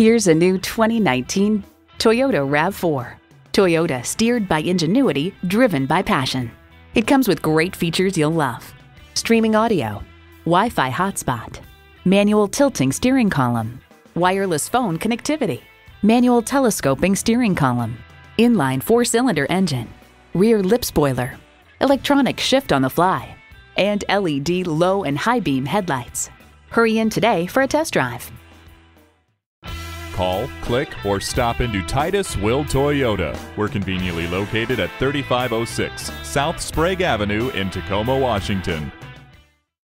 Here's a new 2019 Toyota RAV4. Toyota steered by ingenuity, driven by passion. It comes with great features you'll love. Streaming audio, Wi-Fi hotspot, manual tilting steering column, wireless phone connectivity, manual telescoping steering column, inline four-cylinder engine, rear lip spoiler, electronic shift on the fly, and LED low and high beam headlights. Hurry in today for a test drive. Call, click, or stop into Titus Will Toyota. We're conveniently located at 3506 South Sprague Avenue in Tacoma, Washington.